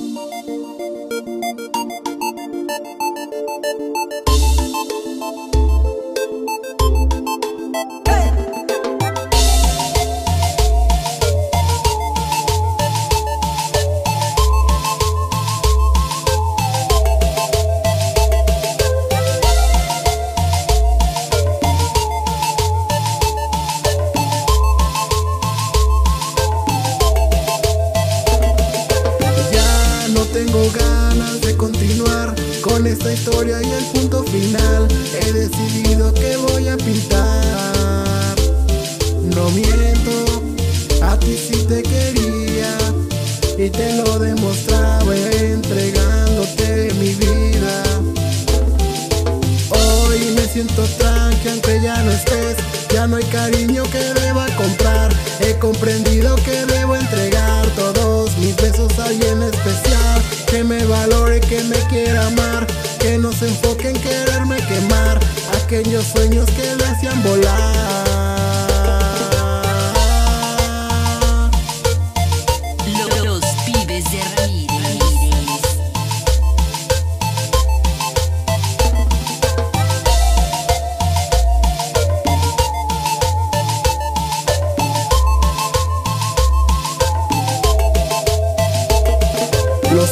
Thank you. Continuar con esta historia y el punto final. He decidido que voy a pintar. No miento, a ti sí te quería y te lo demostraba entregándote mi vida. Hoy me siento tranqui aunque ya no estés Ya no hay cariño que deba comprar He comprendido que debo entregar todos mis besos a alguien especial Que me valore, que me quiera amar Que no se enfoque en quererme quemar Aquellos sueños que le hacían volar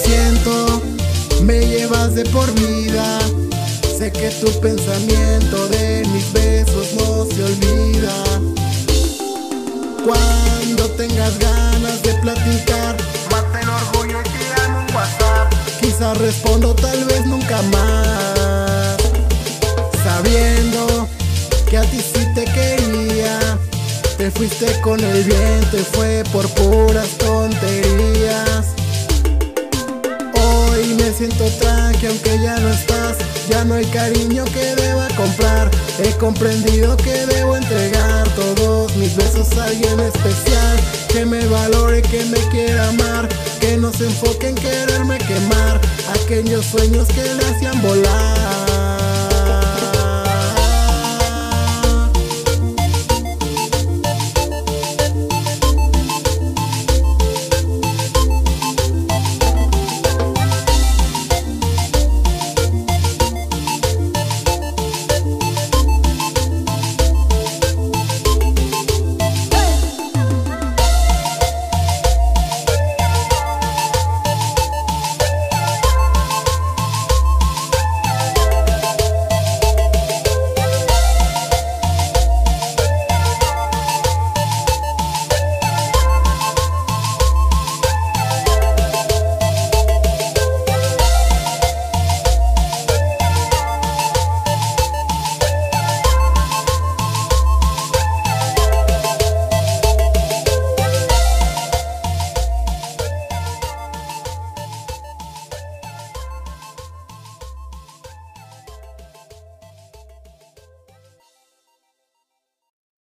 siento, me llevas de por vida. Sé que tu pensamiento de mis besos no se olvida. Cuando tengas ganas de platicar, mate el orgullo y tírame un WhatsApp. Quizás respondo, tal vez nunca más. Sabiendo que a ti sí te quería. Te fuiste con el viento y fue por puras tonterías. Siento tranqui aunque ya no estás. Ya no hay cariño que deba comprar. He comprendido que debo entregar todos mis besos a alguien especial. Que me valore, que me quiera amar. Que no se enfoque en quererme quemar. Aquellos sueños que le hacían volar